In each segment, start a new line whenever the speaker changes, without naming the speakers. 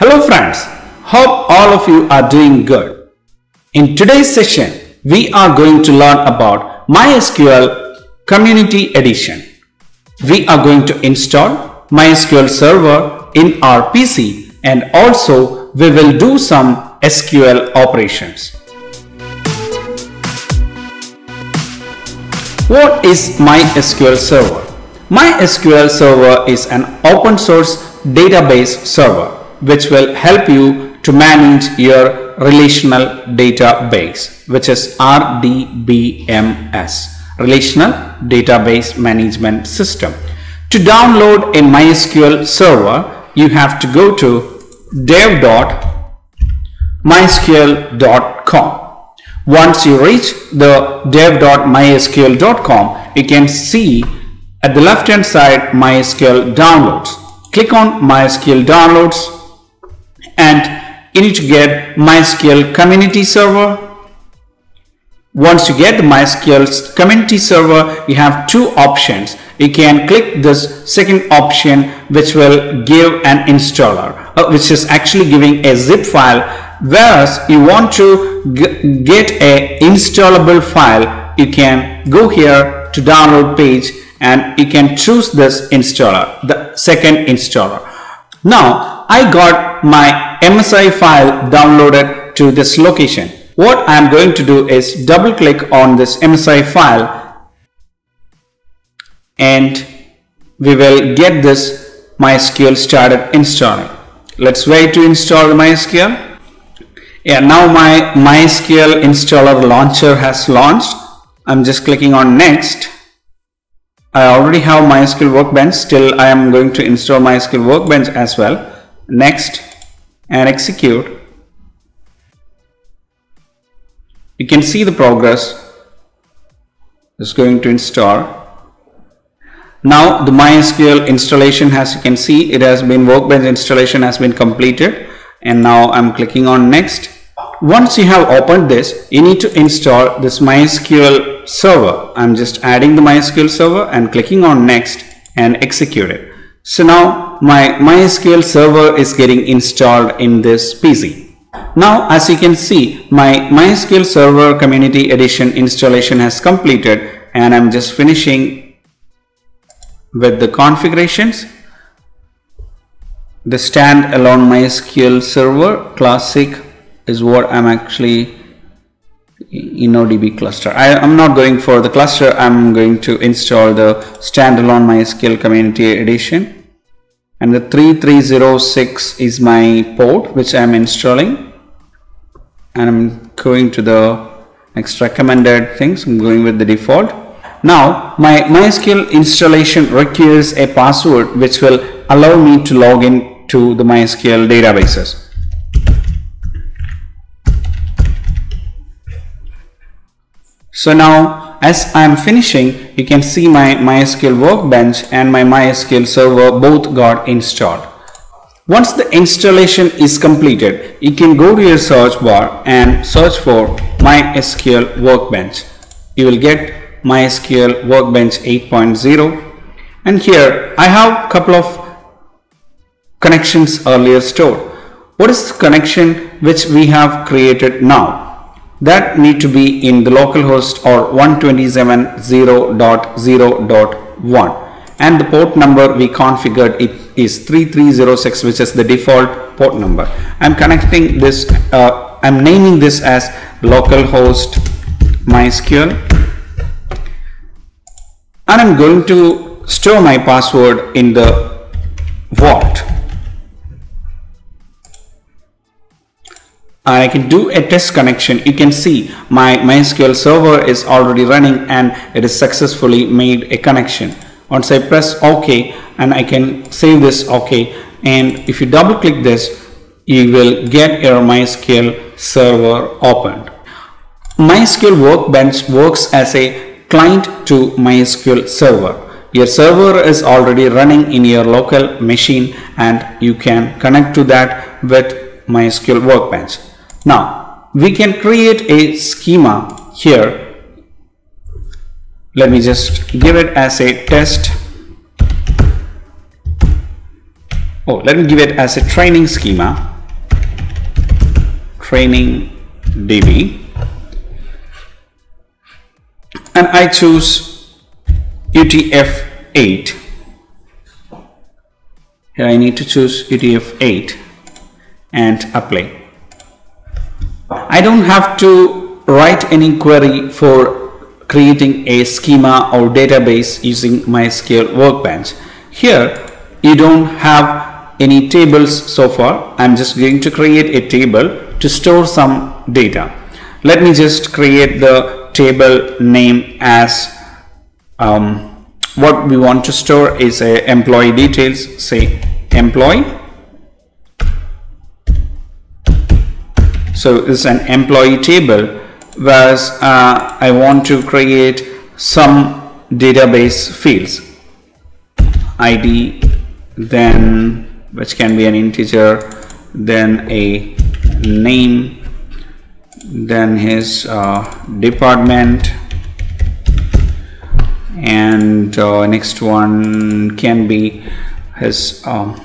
Hello friends, hope all of you are doing good. In today's session, we are going to learn about MySQL Community Edition. We are going to install MySQL Server in our PC and also we will do some SQL operations. What is MySQL Server? MySQL Server is an open source database server which will help you to manage your relational database which is RDBMS Relational Database Management System. To download a MySQL server you have to go to dev.mysql.com once you reach the dev.mysql.com, you can see at the left hand side MySQL downloads. Click on MySQL downloads and you need to get MySQL community server. Once you get the MySQL community server, you have two options. You can click this second option which will give an installer, uh, which is actually giving a zip file whereas you want to get a installable file you can go here to download page and you can choose this installer the second installer now I got my MSI file downloaded to this location. What I'm going to do is double click on this MSI file and we will get this MySQL started installing. Let's wait to install MySQL. Yeah now my MySQL installer launcher has launched. I'm just clicking on next. I already have MySQL workbench. Still I am going to install MySQL workbench as well. Next and execute you can see the progress is going to install now the MySQL installation as you can see it has been workbench installation has been completed and now I'm clicking on next. Once you have opened this, you need to install this MySQL server. I'm just adding the MySQL server and clicking on next and execute it. So now my MySQL server is getting installed in this PC. Now as you can see my MySQL server community edition installation has completed and I'm just finishing with the configurations the standalone MySQL server classic is what I'm actually InnoDB cluster. I, am not going for the cluster, I'm going to install the standalone MySQL community edition and the 3306 is my port which I'm installing and I'm going to the next recommended things, I'm going with the default. Now my MySQL installation requires a password which will allow me to log in to the MySQL databases. So now as I am finishing you can see my MySQL workbench and my MySQL server both got installed. Once the installation is completed you can go to your search bar and search for MySQL workbench. You will get MySQL workbench 8.0 and here I have a couple of connections earlier stored. What is the connection which we have created now? That need to be in the localhost or 127.0.0.1 and the port number we configured it is 3306 which is the default port number. I'm connecting this, uh, I'm naming this as localhost MySQL. And I'm going to store my password in the vault I can do a test connection you can see my MySQL server is already running and it is successfully made a connection once I press OK and I can save this OK and if you double click this you will get your MySQL server opened. MySQL Workbench works as a client to MySQL server. Your server is already running in your local machine and you can connect to that with MySQL Workbench. Now we can create a schema here. Let me just give it as a test. Oh let me give it as a training schema. Training DB and I choose UTF-8 here I need to choose UTF-8 and apply I don't have to write any query for creating a schema or database using MySQL Workbench. Here you don't have any tables so far. I'm just going to create a table to store some data. Let me just create the table name as um, what we want to store is a employee details say employee so is an employee table whereas uh, I want to create some database fields. ID then which can be an integer then a name then his uh, department and uh, next one can be his um,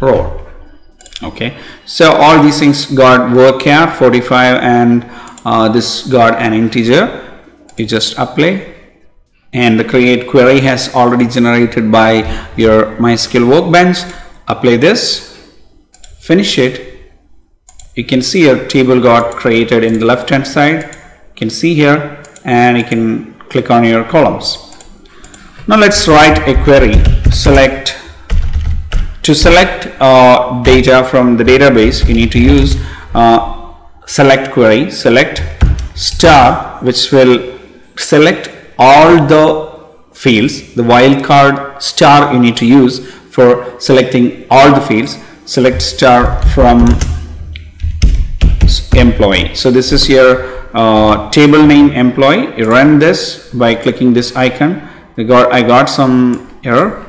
role okay. So all these things got work here 45 and uh, this got an integer. You just apply. And the create query has already generated by your MySQL workbench. Apply this. Finish it. You can see your table got created in the left hand side. You can see here. And you can click on your columns. Now let's write a query. Select to select uh, data from the database you need to use uh, select query select star which will select all the fields the wildcard star you need to use for selecting all the fields. Select star from employee. So this is your uh, table name employee. You run this by clicking this icon. I got I got some error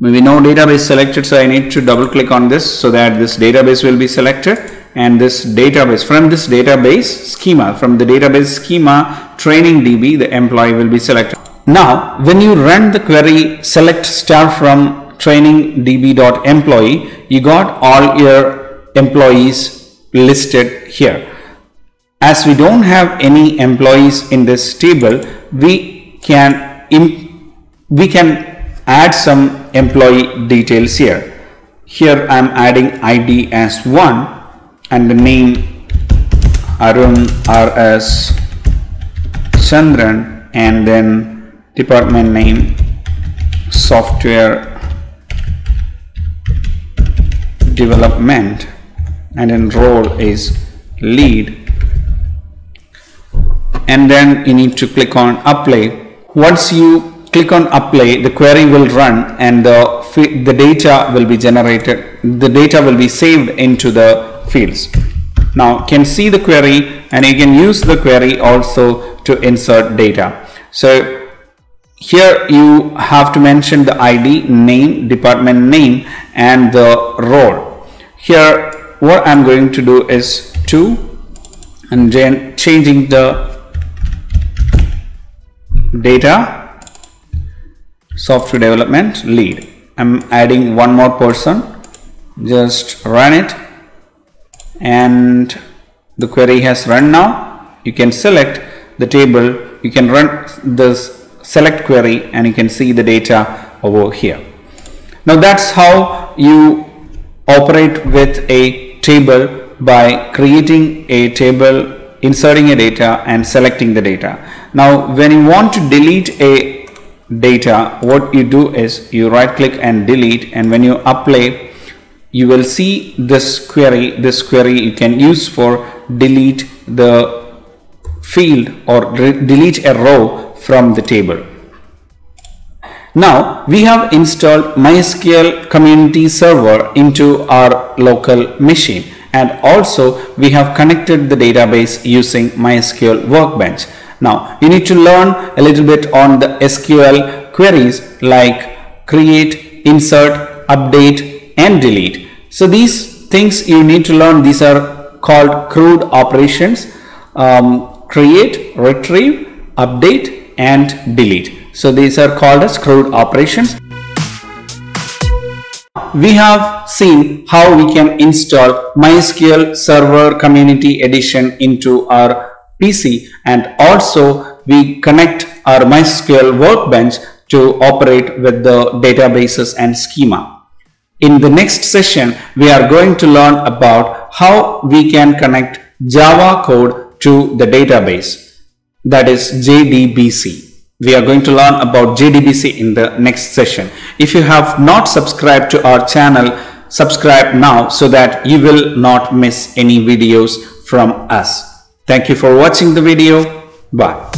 maybe no database selected so I need to double click on this so that this database will be selected and this database from this database schema from the database schema training DB the employee will be selected now when you run the query select star from training db.employee you got all your employees listed here. As we don't have any employees in this table, we can we can add some employee details here. Here I am adding ID as 1 and the name Arun RS Chandran and then department name software development and then role is lead and then you need to click on apply once you click on apply the query will run and the the data will be generated the data will be saved into the fields. Now can see the query and you can use the query also to insert data. So here you have to mention the ID name department name and the role. Here what I'm going to do is to and then changing the data software development lead. I'm adding one more person. Just run it. And the query has run now. You can select the table. You can run this select query and you can see the data over here. Now that's how you operate with a table by creating a table inserting a data and selecting the data. Now when you want to delete a data what you do is you right click and delete and when you apply you will see this query this query you can use for delete the field or delete a row from the table now we have installed MySQL community server into our local machine and also we have connected the database using MySQL workbench. Now you need to learn a little bit on the SQL queries like create, insert, update and delete. So these things you need to learn these are called CRUD operations um, create, retrieve, update and delete. So these are called as CRUD operations. We have seen how we can install MySQL Server Community Edition into our PC and also we connect our MySQL Workbench to operate with the databases and schema. In the next session, we are going to learn about how we can connect Java code to the database that is JDBC. We are going to learn about JDBC in the next session. If you have not subscribed to our channel, subscribe now so that you will not miss any videos from us. Thank you for watching the video. Bye.